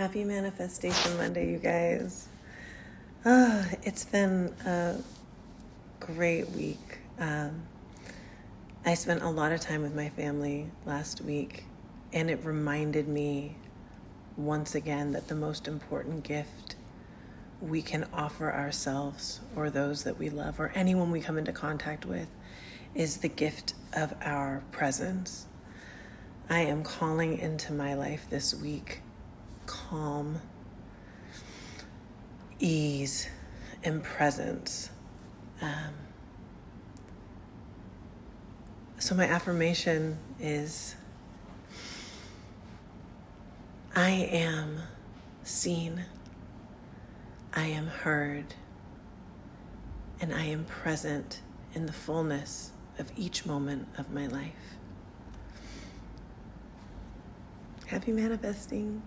Happy Manifestation Monday, you guys. Oh, it's been a great week. Um, I spent a lot of time with my family last week, and it reminded me once again that the most important gift we can offer ourselves or those that we love or anyone we come into contact with is the gift of our presence. I am calling into my life this week calm, ease, and presence. Um, so, my affirmation is I am seen, I am heard, and I am present in the fullness of each moment of my life. Happy manifesting.